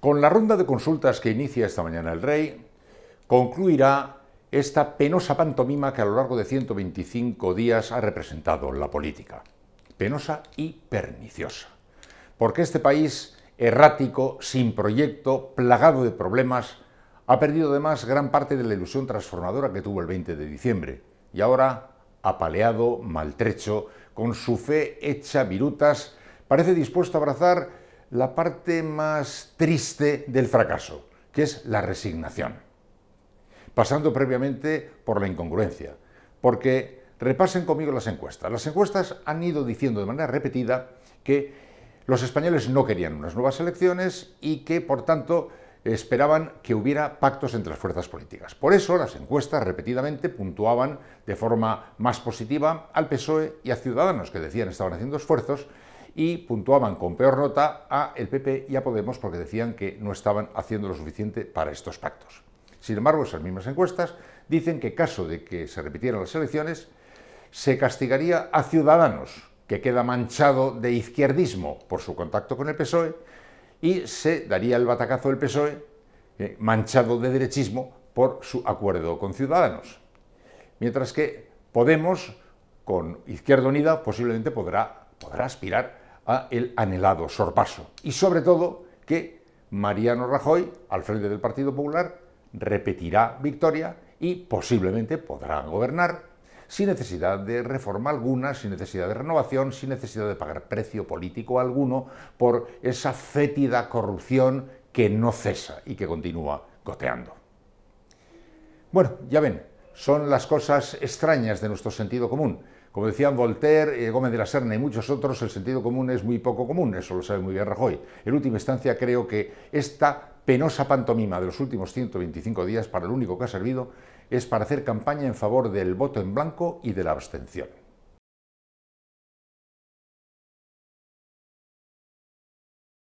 Con la ronda de consultas que inicia esta mañana el Rey, concluirá esta penosa pantomima que a lo largo de 125 días ha representado la política. Penosa y perniciosa. Porque este país errático, sin proyecto, plagado de problemas, ha perdido además gran parte de la ilusión transformadora que tuvo el 20 de diciembre y ahora, apaleado, maltrecho, con su fe hecha virutas, parece dispuesto a abrazar la parte más triste del fracaso, que es la resignación. Pasando previamente por la incongruencia, porque repasen conmigo las encuestas. Las encuestas han ido diciendo de manera repetida que los españoles no querían unas nuevas elecciones y que, por tanto, esperaban que hubiera pactos entre las fuerzas políticas. Por eso las encuestas repetidamente puntuaban de forma más positiva al PSOE y a Ciudadanos, que decían estaban haciendo esfuerzos, y puntuaban con peor nota a el PP y a Podemos porque decían que no estaban haciendo lo suficiente para estos pactos. Sin embargo, esas mismas encuestas dicen que caso de que se repitieran las elecciones, se castigaría a Ciudadanos, que queda manchado de izquierdismo por su contacto con el PSOE, y se daría el batacazo del PSOE, eh, manchado de derechismo, por su acuerdo con Ciudadanos. Mientras que Podemos, con Izquierda Unida, posiblemente podrá, podrá aspirar a el anhelado sorpaso. Y sobre todo que Mariano Rajoy, al frente del Partido Popular, repetirá victoria y posiblemente podrá gobernar sin necesidad de reforma alguna, sin necesidad de renovación, sin necesidad de pagar precio político alguno por esa fétida corrupción que no cesa y que continúa goteando. Bueno, ya ven, son las cosas extrañas de nuestro sentido común. Como decían Voltaire, eh, Gómez de la Serna y muchos otros, el sentido común es muy poco común, eso lo sabe muy bien Rajoy. En última instancia, creo que esta penosa pantomima de los últimos 125 días, para lo único que ha servido, es para hacer campaña en favor del voto en blanco y de la abstención.